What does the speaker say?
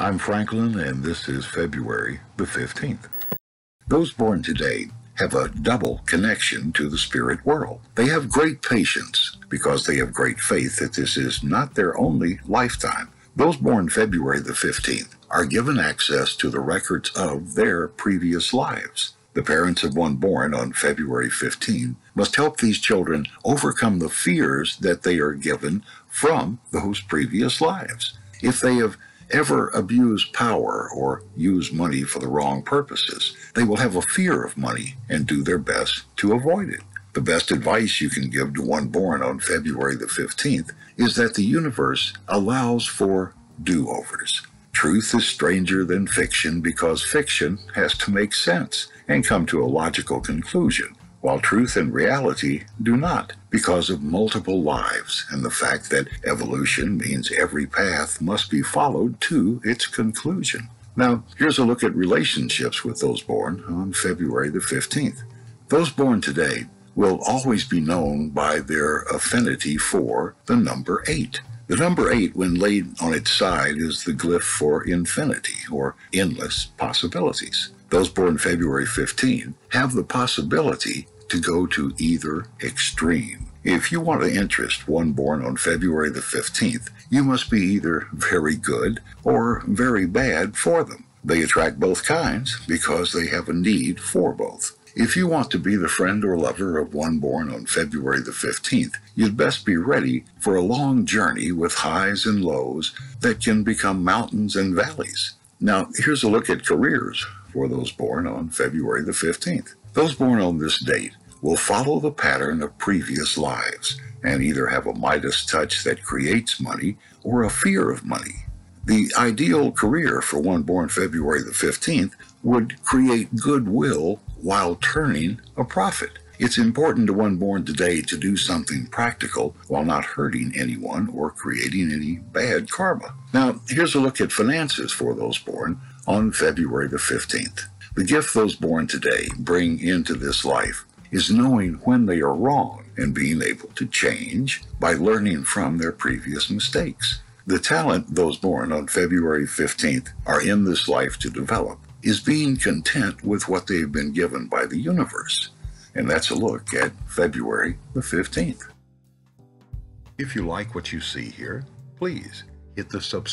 I'm Franklin, and this is February the 15th. Those born today have a double connection to the spirit world. They have great patience because they have great faith that this is not their only lifetime. Those born February the 15th are given access to the records of their previous lives. The parents of one born on February 15 must help these children overcome the fears that they are given from those previous lives. If they have ever abuse power or use money for the wrong purposes, they will have a fear of money and do their best to avoid it. The best advice you can give to one born on February the 15th is that the universe allows for do-overs. Truth is stranger than fiction because fiction has to make sense and come to a logical conclusion, while truth and reality do not because of multiple lives and the fact that evolution means every path must be followed to its conclusion. Now, here's a look at relationships with those born on February the 15th. Those born today will always be known by their affinity for the number 8. The number 8, when laid on its side, is the glyph for infinity, or endless possibilities. Those born February 15 have the possibility to go to either extreme. If you want to interest one born on February the 15th, you must be either very good or very bad for them. They attract both kinds because they have a need for both. If you want to be the friend or lover of one born on February the 15th, you'd best be ready for a long journey with highs and lows that can become mountains and valleys. Now, here's a look at careers for those born on February the 15th. Those born on this date will follow the pattern of previous lives and either have a Midas touch that creates money or a fear of money. The ideal career for one born February the 15th would create goodwill while turning a profit. It's important to one born today to do something practical while not hurting anyone or creating any bad karma. Now, here's a look at finances for those born on February the 15th. The gift those born today bring into this life is knowing when they are wrong and being able to change by learning from their previous mistakes. The talent those born on February 15th are in this life to develop is being content with what they've been given by the universe. And that's a look at February the 15th. If you like what you see here, please hit the subscribe